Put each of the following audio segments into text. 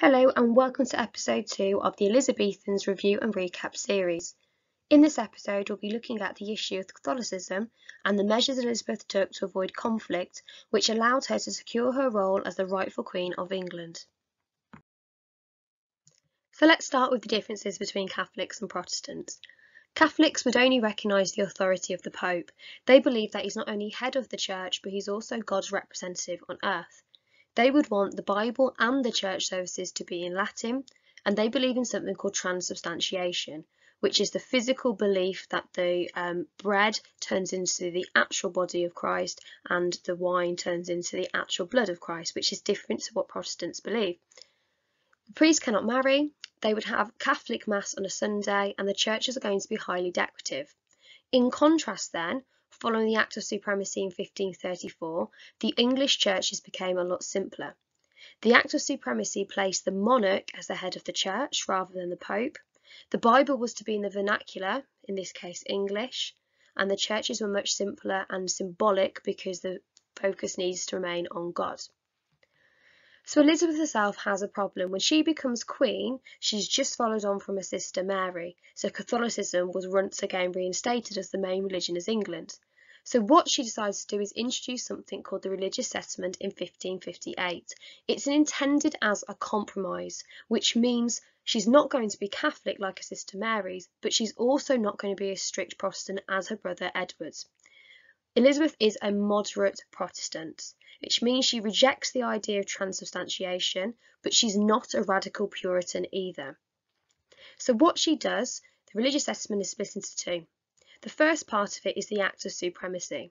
Hello and welcome to episode 2 of the Elizabethans Review and Recap series. In this episode, we'll be looking at the issue of Catholicism and the measures Elizabeth took to avoid conflict, which allowed her to secure her role as the rightful Queen of England. So let's start with the differences between Catholics and Protestants. Catholics would only recognise the authority of the Pope. They believe that he's not only head of the Church, but he's also God's representative on earth. They would want the Bible and the church services to be in Latin, and they believe in something called transubstantiation, which is the physical belief that the um, bread turns into the actual body of Christ and the wine turns into the actual blood of Christ, which is different to what Protestants believe. The priests cannot marry, they would have Catholic Mass on a Sunday, and the churches are going to be highly decorative. In contrast, then, Following the Act of Supremacy in 1534, the English churches became a lot simpler. The Act of Supremacy placed the monarch as the head of the church rather than the Pope. The Bible was to be in the vernacular, in this case English, and the churches were much simpler and symbolic because the focus needs to remain on God. So Elizabeth herself has a problem. When she becomes queen, she's just followed on from her sister Mary, so Catholicism was once again reinstated as the main religion as England. So what she decides to do is introduce something called the Religious Settlement in 1558. It's intended as a compromise, which means she's not going to be Catholic like her sister Mary's, but she's also not going to be a strict Protestant as her brother Edward. Elizabeth is a moderate Protestant which means she rejects the idea of transubstantiation, but she's not a radical Puritan either. So what she does, the religious settlement is split into two. The first part of it is the Act of Supremacy.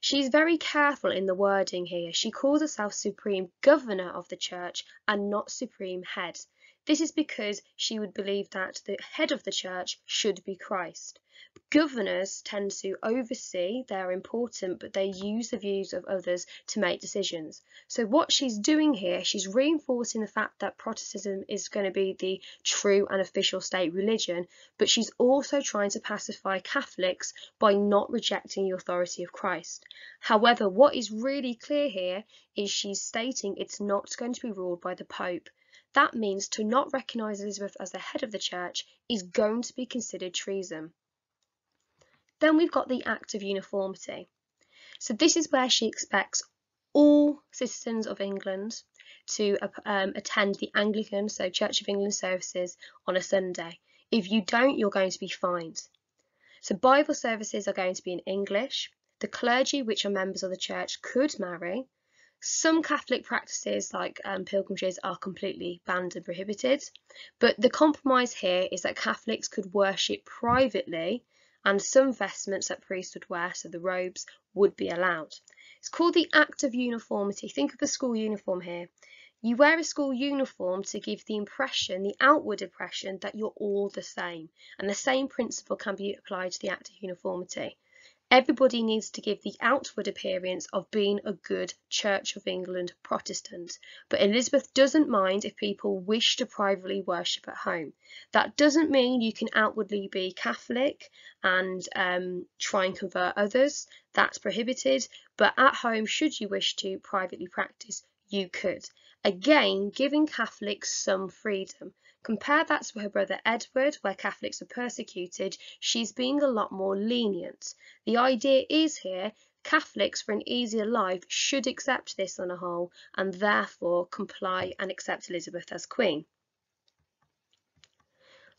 She's very careful in the wording here. She calls herself Supreme Governor of the Church and not Supreme Head. This is because she would believe that the head of the church should be Christ. Governors tend to oversee, they're important, but they use the views of others to make decisions. So what she's doing here, she's reinforcing the fact that Protestantism is going to be the true and official state religion, but she's also trying to pacify Catholics by not rejecting the authority of Christ. However, what is really clear here is she's stating it's not going to be ruled by the Pope. That means to not recognise Elizabeth as the head of the church is going to be considered treason. Then we've got the Act of Uniformity. So this is where she expects all citizens of England to um, attend the Anglican, so Church of England services on a Sunday. If you don't, you're going to be fined. So Bible services are going to be in English. The clergy, which are members of the church, could marry, some Catholic practices, like um, pilgrimages, are completely banned and prohibited, but the compromise here is that Catholics could worship privately and some vestments that priests would wear, so the robes, would be allowed. It's called the Act of Uniformity. Think of a school uniform here. You wear a school uniform to give the impression, the outward impression, that you're all the same, and the same principle can be applied to the Act of Uniformity. Everybody needs to give the outward appearance of being a good Church of England Protestant, but Elizabeth doesn't mind if people wish to privately worship at home. That doesn't mean you can outwardly be Catholic and um, try and convert others. That's prohibited, but at home, should you wish to privately practice, you could. Again, giving Catholics some freedom. Compare that to her brother Edward, where Catholics are persecuted, she's being a lot more lenient. The idea is here Catholics for an easier life should accept this on a whole and therefore comply and accept Elizabeth as Queen.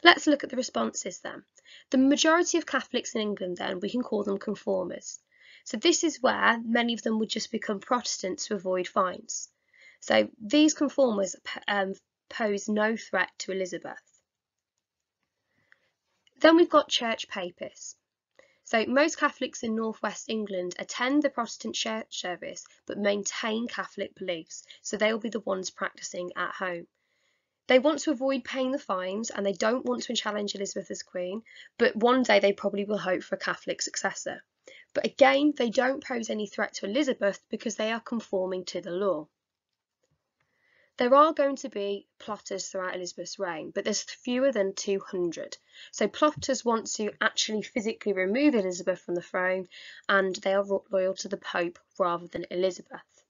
Let's look at the responses then. The majority of Catholics in England then, we can call them conformers. So this is where many of them would just become Protestants to avoid fines. So these conformers um, pose no threat to Elizabeth. Then we've got church papists. So most Catholics in northwest England attend the Protestant church service but maintain Catholic beliefs, so they will be the ones practicing at home. They want to avoid paying the fines and they don't want to challenge Elizabeth as Queen, but one day they probably will hope for a Catholic successor. But again, they don't pose any threat to Elizabeth because they are conforming to the law. There are going to be plotters throughout Elizabeth's reign, but there's fewer than 200. So plotters want to actually physically remove Elizabeth from the throne, and they are loyal to the Pope rather than Elizabeth.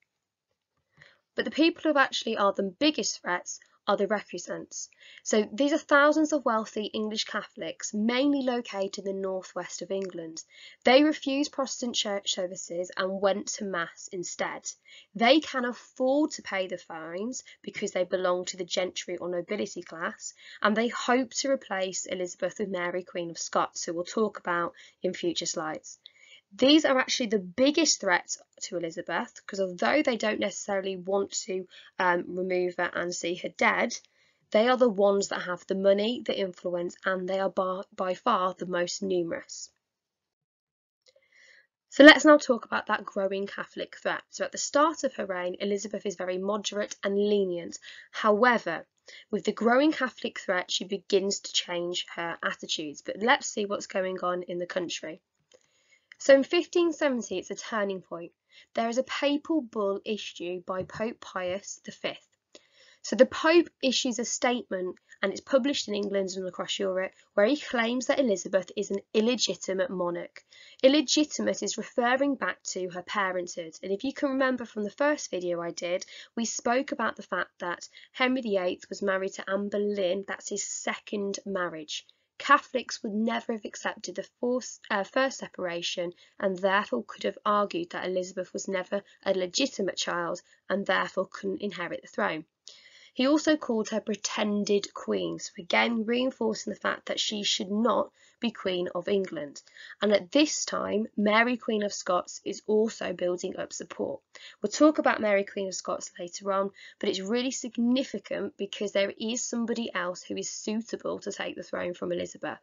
But the people who actually are the biggest threats are the recusants. So these are thousands of wealthy English Catholics, mainly located in the northwest of England. They refused Protestant church services and went to Mass instead. They can afford to pay the fines because they belong to the gentry or nobility class, and they hope to replace Elizabeth with Mary Queen of Scots, who we'll talk about in future slides. These are actually the biggest threats to Elizabeth because although they don't necessarily want to um, remove her and see her dead, they are the ones that have the money, the influence, and they are by, by far the most numerous. So let's now talk about that growing Catholic threat. So at the start of her reign, Elizabeth is very moderate and lenient. However, with the growing Catholic threat, she begins to change her attitudes. But let's see what's going on in the country. So in 1570 it's a turning point. There is a papal bull issued by Pope Pius V. So the Pope issues a statement and it's published in England and across Europe where he claims that Elizabeth is an illegitimate monarch. Illegitimate is referring back to her parenthood and if you can remember from the first video I did we spoke about the fact that Henry VIII was married to Anne Boleyn, that's his second marriage. Catholics would never have accepted the uh, first separation and therefore could have argued that Elizabeth was never a legitimate child and therefore couldn't inherit the throne. He also called her pretended queen, so again reinforcing the fact that she should not be Queen of England. And at this time, Mary Queen of Scots is also building up support. We'll talk about Mary Queen of Scots later on, but it's really significant because there is somebody else who is suitable to take the throne from Elizabeth.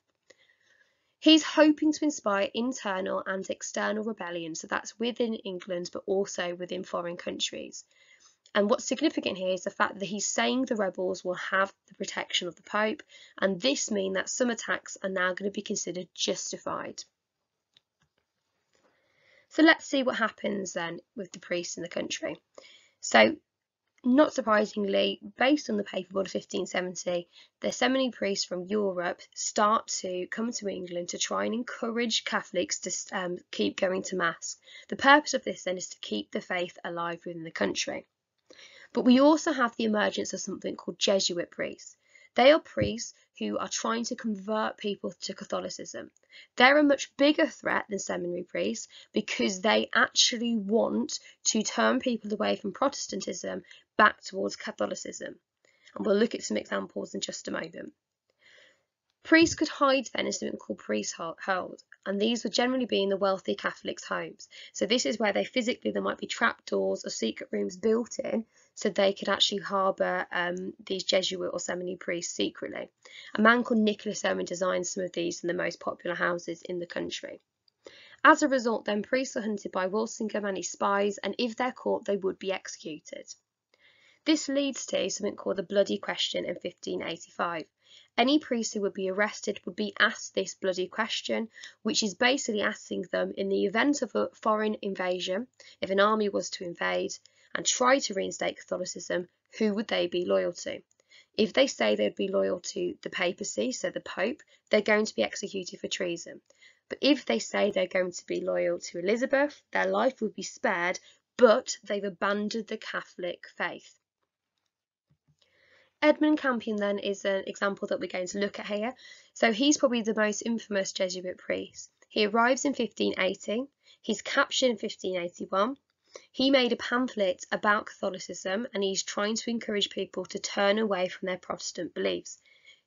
He's hoping to inspire internal and external rebellion, so that's within England but also within foreign countries. And what's significant here is the fact that he's saying the rebels will have the protection of the Pope, and this means that some attacks are now going to be considered justified. So let's see what happens then with the priests in the country. So not surprisingly, based on the Papal Bull of 1570, the seminary priests from Europe start to come to England to try and encourage Catholics to um, keep going to Mass. The purpose of this then is to keep the faith alive within the country. But we also have the emergence of something called Jesuit priests. They are priests who are trying to convert people to Catholicism. They're a much bigger threat than seminary priests because they actually want to turn people away from Protestantism back towards Catholicism. And we'll look at some examples in just a moment. Priests could hide then in something called priest holes, and these would generally be in the wealthy Catholics' homes. So this is where they physically there might be trapdoors or secret rooms built in so they could actually harbour um, these Jesuit or seminary priests secretly. A man called Nicholas Owen designed some of these in the most popular houses in the country. As a result, then priests were hunted by Walsingham and his spies, and if they're caught, they would be executed. This leads to something called the Bloody Question in 1585. Any priest who would be arrested would be asked this bloody question, which is basically asking them in the event of a foreign invasion, if an army was to invade and try to reinstate Catholicism, who would they be loyal to? If they say they'd be loyal to the papacy, so the Pope, they're going to be executed for treason. But if they say they're going to be loyal to Elizabeth, their life would be spared, but they've abandoned the Catholic faith. Edmund Campion then is an example that we're going to look at here. So he's probably the most infamous Jesuit priest. He arrives in 1580, he's captured in 1581. He made a pamphlet about Catholicism and he's trying to encourage people to turn away from their Protestant beliefs.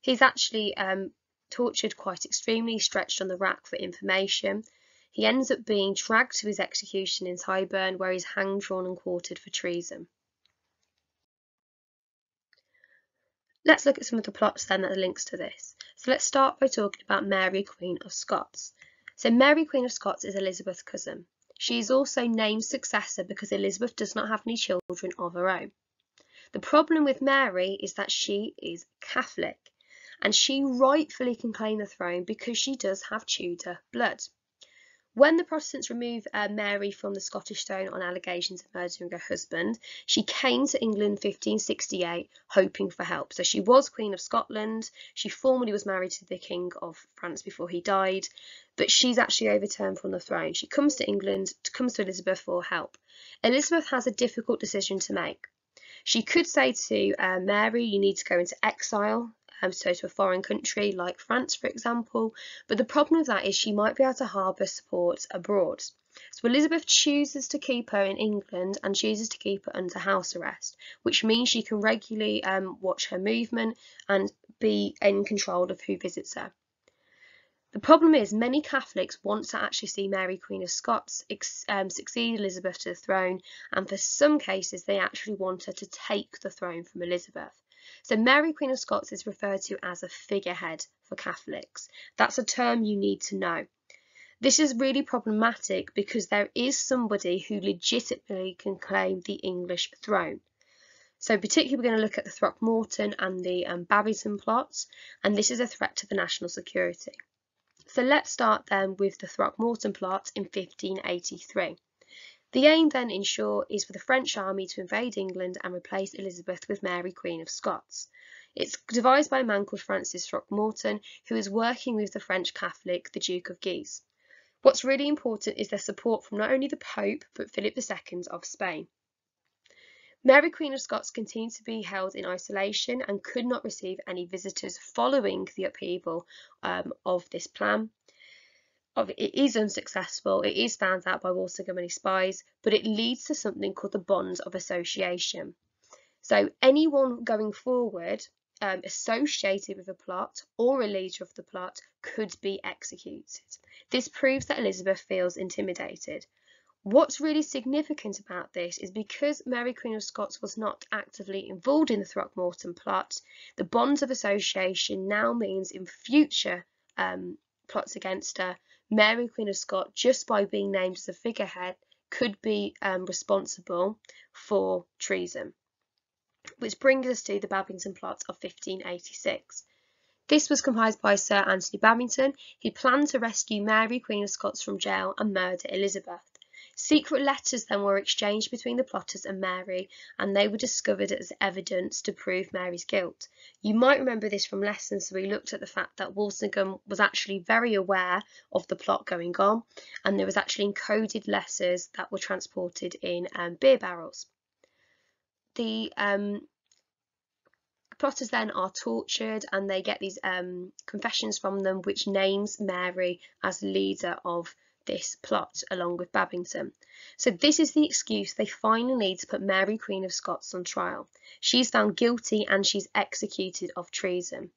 He's actually um, tortured quite extremely, stretched on the rack for information. He ends up being dragged to his execution in Tyburn where he's hanged, drawn and quartered for treason. Let's look at some of the plots then that links to this. So let's start by talking about Mary Queen of Scots. So Mary Queen of Scots is Elizabeth's cousin. She is also named successor because Elizabeth does not have any children of her own. The problem with Mary is that she is Catholic and she rightfully can claim the throne because she does have Tudor blood. When the Protestants removed uh, Mary from the Scottish throne on allegations of murdering her husband, she came to England in 1568 hoping for help. So she was Queen of Scotland. She formally was married to the King of France before he died, but she's actually overturned from the throne. She comes to England, comes to Elizabeth for help. Elizabeth has a difficult decision to make. She could say to uh, Mary, you need to go into exile, um, so to a foreign country like France, for example. But the problem with that is she might be able to harbour support abroad. So Elizabeth chooses to keep her in England and chooses to keep her under house arrest, which means she can regularly um, watch her movement and be in control of who visits her. The problem is many Catholics want to actually see Mary Queen of Scots um, succeed Elizabeth to the throne and for some cases they actually want her to take the throne from Elizabeth. So Mary Queen of Scots is referred to as a figurehead for Catholics. That's a term you need to know. This is really problematic because there is somebody who legitimately can claim the English throne. So particularly we're going to look at the Throckmorton and the um, Babington plots, and this is a threat to the national security. So let's start then with the Throckmorton plot in 1583. The aim then in short is for the French army to invade England and replace Elizabeth with Mary Queen of Scots. It's devised by a man called Francis Throckmorton who is working with the French Catholic, the Duke of Guise. What's really important is their support from not only the Pope but Philip II of Spain. Mary Queen of Scots continued to be held in isolation and could not receive any visitors following the upheaval um, of this plan. It is unsuccessful, it is found out by Walsingham and his spies, but it leads to something called the bonds of association. So anyone going forward um, associated with a plot or a leader of the plot could be executed. This proves that Elizabeth feels intimidated. What's really significant about this is because Mary Queen of Scots was not actively involved in the Throckmorton plot, the bonds of association now means in future um, plots against her, Mary Queen of Scots, just by being named as a figurehead, could be um, responsible for treason. Which brings us to the Babington plot of 1586. This was comprised by Sir Anthony Babington, who planned to rescue Mary Queen of Scots from jail and murder Elizabeth. Secret letters then were exchanged between the plotters and Mary, and they were discovered as evidence to prove Mary's guilt. You might remember this from lessons, so we looked at the fact that Walsingham was actually very aware of the plot going on, and there was actually encoded letters that were transported in um, beer barrels. The um, Plotters then are tortured and they get these um, confessions from them which names Mary as leader of this plot along with Babington. So this is the excuse they finally need to put Mary Queen of Scots on trial. She's found guilty and she's executed of treason.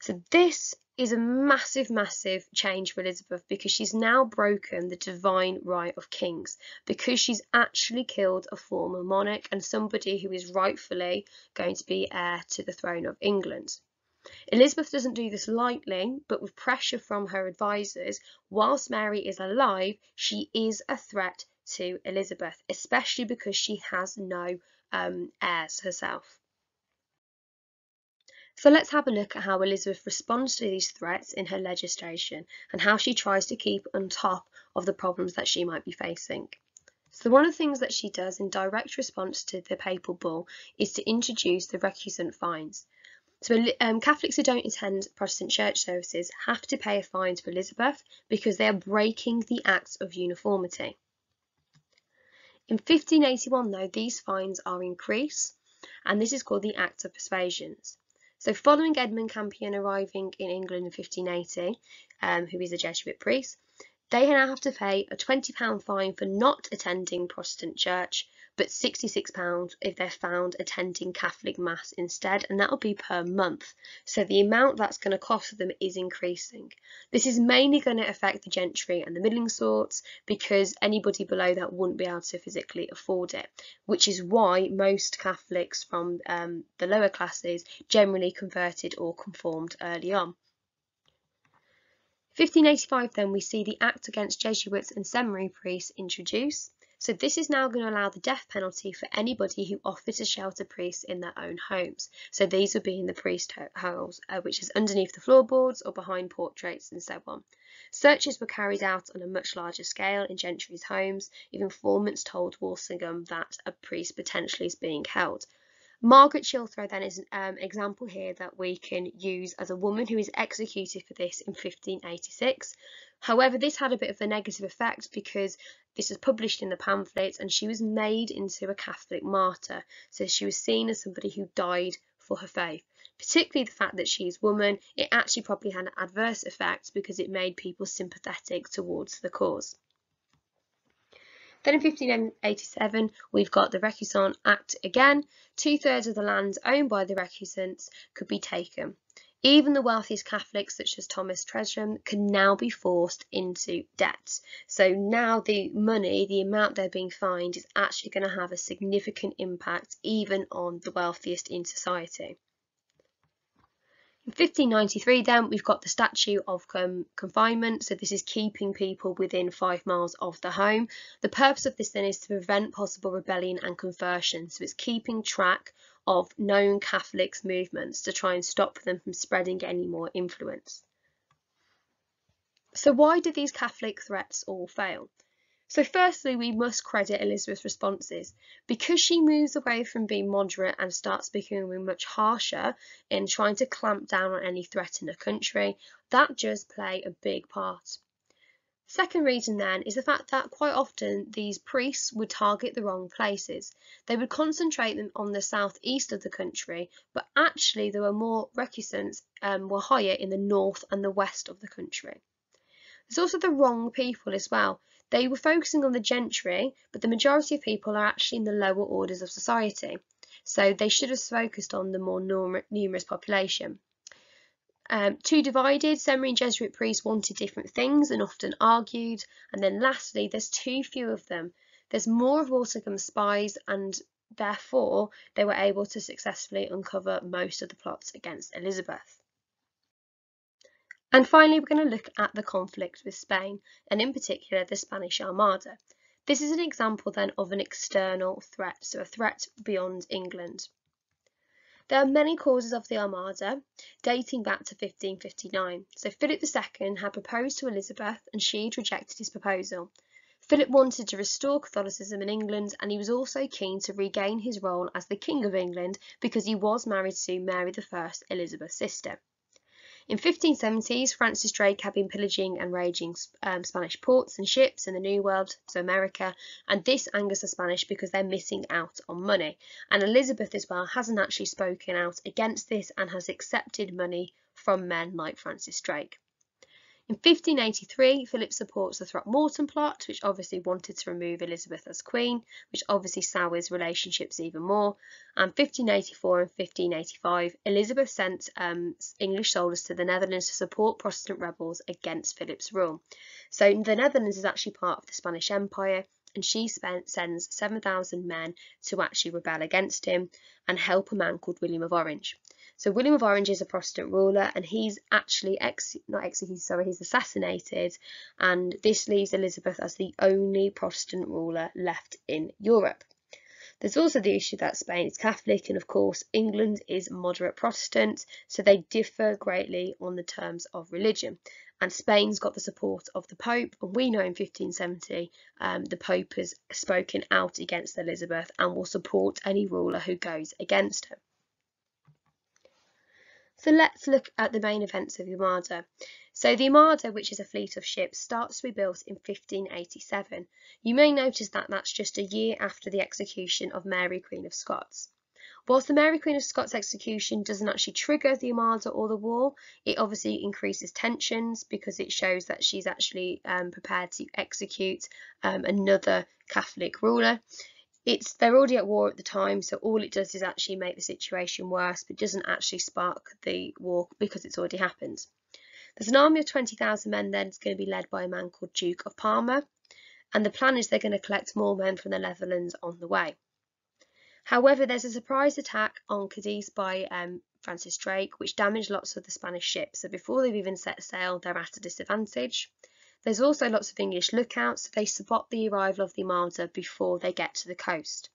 So this is a massive, massive change for Elizabeth because she's now broken the divine right of kings, because she's actually killed a former monarch and somebody who is rightfully going to be heir to the throne of England. Elizabeth doesn't do this lightly, but with pressure from her advisors, whilst Mary is alive, she is a threat to Elizabeth, especially because she has no um, heirs herself. So let's have a look at how Elizabeth responds to these threats in her legislation and how she tries to keep on top of the problems that she might be facing. So one of the things that she does in direct response to the papal bull is to introduce the recusant fines. So um, Catholics who don't attend Protestant church services have to pay a fine to Elizabeth because they are breaking the Acts of Uniformity. In 1581 though, these fines are increased and this is called the Act of Persuasions. So following Edmund Campion arriving in England in 1580, um, who is a Jesuit priest, they now have to pay a £20 fine for not attending Protestant church, but £66 if they're found attending Catholic Mass instead, and that'll be per month. So the amount that's going to cost them is increasing. This is mainly going to affect the gentry and the middling sorts because anybody below that wouldn't be able to physically afford it, which is why most Catholics from um, the lower classes generally converted or conformed early on. 1585 then we see the Act against Jesuits and seminary priests introduced. So this is now going to allow the death penalty for anybody who offers to shelter priests in their own homes. So these would be in the priest holes, uh, which is underneath the floorboards or behind portraits and so on. Searches were carried out on a much larger scale in gentry's homes. Even informants told Walsingham that a priest potentially is being held. Margaret Clitherow then is an um, example here that we can use as a woman who is executed for this in 1586. However, this had a bit of a negative effect because this was published in the pamphlets and she was made into a Catholic martyr. So she was seen as somebody who died for her faith. Particularly the fact that she's a woman, it actually probably had an adverse effect because it made people sympathetic towards the cause. Then in 1587, we've got the Recusant Act again. Two thirds of the lands owned by the recusants could be taken. Even the wealthiest Catholics, such as Thomas Tresham, can now be forced into debt. So now the money, the amount they're being fined, is actually going to have a significant impact even on the wealthiest in society. In 1593 then we've got the statute of um, confinement so this is keeping people within five miles of the home. The purpose of this then is to prevent possible rebellion and conversion so it's keeping track of known Catholics movements to try and stop them from spreading any more influence. So why did these Catholic threats all fail? So firstly, we must credit Elizabeth's responses. Because she moves away from being moderate and starts becoming much harsher in trying to clamp down on any threat in the country, that does play a big part. Second reason then is the fact that quite often these priests would target the wrong places. They would concentrate them on the southeast of the country, but actually there were more recusants um, were higher in the north and the west of the country. There's also the wrong people as well. They were focusing on the gentry, but the majority of people are actually in the lower orders of society. So they should have focused on the more numerous population. Um, two divided, seminary and Jesuit priests wanted different things and often argued. And then lastly, there's too few of them. There's more of Walsingham's spies and therefore they were able to successfully uncover most of the plots against Elizabeth. And finally, we're going to look at the conflict with Spain, and in particular the Spanish Armada. This is an example then of an external threat, so a threat beyond England. There are many causes of the Armada, dating back to 1559. So Philip II had proposed to Elizabeth and she had rejected his proposal. Philip wanted to restore Catholicism in England and he was also keen to regain his role as the King of England because he was married to Mary I, Elizabeth's sister. In 1570s, Francis Drake had been pillaging and raging um, Spanish ports and ships in the New World, so America, and this angers the Spanish because they're missing out on money. And Elizabeth as well hasn't actually spoken out against this and has accepted money from men like Francis Drake. In 1583, Philip supports the Throckmorton plot, which obviously wanted to remove Elizabeth as queen, which obviously sours relationships even more. And 1584 and 1585, Elizabeth sent um, English soldiers to the Netherlands to support Protestant rebels against Philip's rule. So the Netherlands is actually part of the Spanish Empire, and she spent, sends 7,000 men to actually rebel against him and help a man called William of Orange. So William of Orange is a Protestant ruler and he's actually ex not executed, sorry, he's assassinated and this leaves Elizabeth as the only Protestant ruler left in Europe. There's also the issue that Spain is Catholic and of course England is moderate Protestant, so they differ greatly on the terms of religion. And Spain's got the support of the Pope, and we know in 1570 um, the Pope has spoken out against Elizabeth and will support any ruler who goes against her. So let's look at the main events of the Armada. So the Armada, which is a fleet of ships, starts to be built in 1587. You may notice that that's just a year after the execution of Mary Queen of Scots. Whilst the Mary Queen of Scots execution doesn't actually trigger the Armada or the war, it obviously increases tensions because it shows that she's actually um, prepared to execute um, another Catholic ruler it's they're already at war at the time, so all it does is actually make the situation worse, but doesn't actually spark the war because it's already happened. There's an army of 20,000 men then it's going to be led by a man called Duke of Parma, and the plan is they're going to collect more men from the Netherlands on the way. However, there's a surprise attack on Cadiz by um, Francis Drake, which damaged lots of the Spanish ships. So before they've even set sail, they're at a disadvantage. There's also lots of English lookouts, they spot the arrival of the Armada before they get to the coast.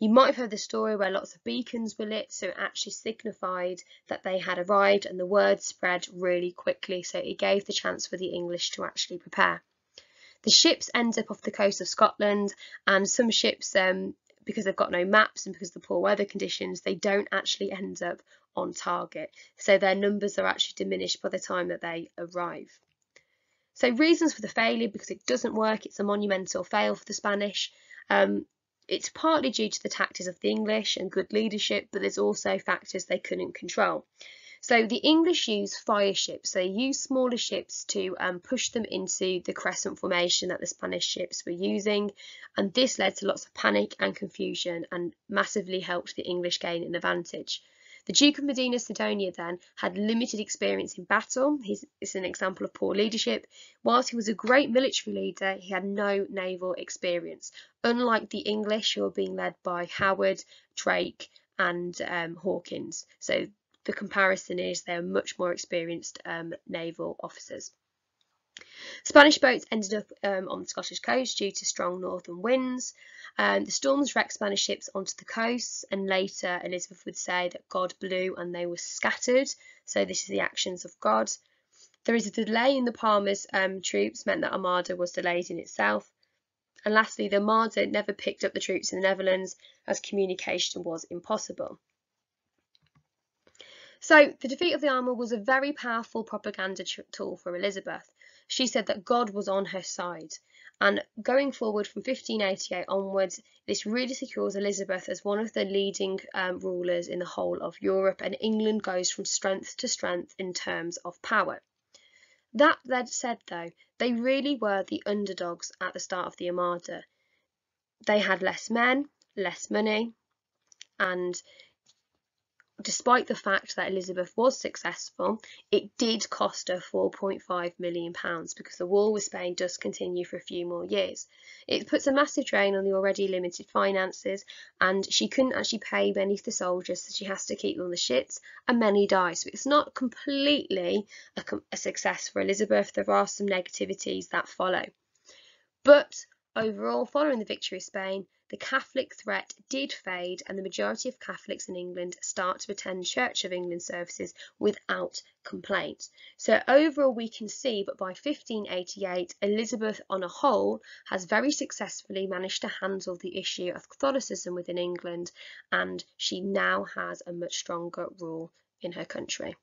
You might have heard the story where lots of beacons were lit, so it actually signified that they had arrived and the word spread really quickly, so it gave the chance for the English to actually prepare. The ships end up off the coast of Scotland, and some ships, um, because they've got no maps and because of the poor weather conditions, they don't actually end up on target. So their numbers are actually diminished by the time that they arrive. So reasons for the failure, because it doesn't work, it's a monumental fail for the Spanish. Um, it's partly due to the tactics of the English and good leadership, but there's also factors they couldn't control. So the English used fire ships. They used smaller ships to um, push them into the crescent formation that the Spanish ships were using, and this led to lots of panic and confusion and massively helped the English gain an advantage. The Duke of Medina Sidonia then had limited experience in battle. He's, it's an example of poor leadership. Whilst he was a great military leader, he had no naval experience, unlike the English who were being led by Howard, Drake, and um, Hawkins. So the comparison is they're much more experienced um, naval officers. Spanish boats ended up um, on the Scottish coast due to strong northern winds. Um, the storms wrecked Spanish ships onto the coast, and later Elizabeth would say that God blew and they were scattered. So this is the actions of God. There is a delay in the Parma's um, troops, meant that Armada was delayed in itself. And lastly, the Armada never picked up the troops in the Netherlands as communication was impossible. So the defeat of the Armada was a very powerful propaganda tool for Elizabeth. She said that God was on her side. And going forward from 1588 onwards, this really secures Elizabeth as one of the leading um, rulers in the whole of Europe, and England goes from strength to strength in terms of power. That, that said, though, they really were the underdogs at the start of the Armada. They had less men, less money, and despite the fact that Elizabeth was successful, it did cost her £4.5 million because the war with Spain does continue for a few more years. It puts a massive drain on the already limited finances, and she couldn't actually pay many of the soldiers, so she has to keep them on the ships, and many die. So it's not completely a, a success for Elizabeth. There are some negativities that follow. But overall, following the victory of Spain, the Catholic threat did fade and the majority of Catholics in England start to attend Church of England services without complaint. So overall we can see but by 1588 Elizabeth on a whole has very successfully managed to handle the issue of Catholicism within England and she now has a much stronger rule in her country.